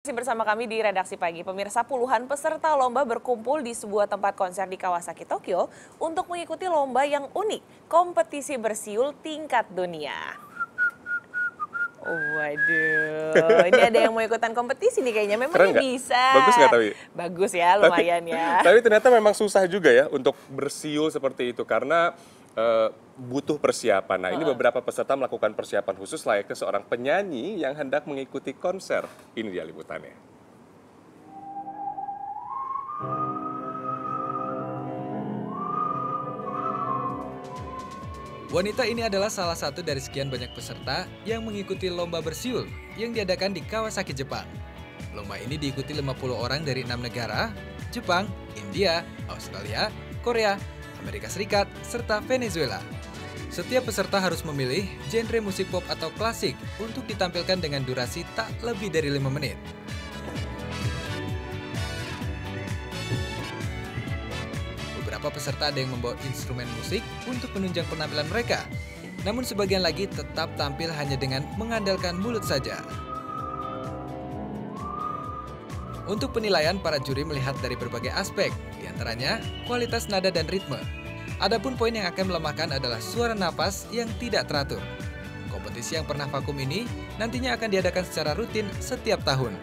Masih bersama kami di redaksi pagi, pemirsa puluhan peserta lomba berkumpul di sebuah tempat konser di Kawasaki, Tokyo untuk mengikuti lomba yang unik, kompetisi bersiul tingkat dunia. Oh, waduh, ini ada yang mau ikutan kompetisi nih kayaknya, memang Keren bisa. Bagus nggak, Tawi? Bagus ya, lumayan ya. Tapi ternyata memang susah juga ya untuk bersiul seperti itu karena eh, butuh persiapan. Nah, ini beberapa peserta melakukan persiapan khusus layaknya seorang penyanyi yang hendak mengikuti konser. Ini dia liputannya. Wanita ini adalah salah satu dari sekian banyak peserta yang mengikuti lomba bersiul yang diadakan di Kawasaki, Jepang. Lomba ini diikuti 50 orang dari enam negara, Jepang, India, Australia, Korea, Amerika Serikat, serta Venezuela. Setiap peserta harus memilih genre musik pop atau klasik untuk ditampilkan dengan durasi tak lebih dari 5 menit. Beberapa peserta ada yang membawa instrumen musik untuk menunjang penampilan mereka. Namun sebagian lagi tetap tampil hanya dengan mengandalkan mulut saja. Untuk penilaian, para juri melihat dari berbagai aspek, di antaranya kualitas nada dan ritme. Adapun poin yang akan melemahkan adalah suara napas yang tidak teratur. Kompetisi yang pernah vakum ini nantinya akan diadakan secara rutin setiap tahun.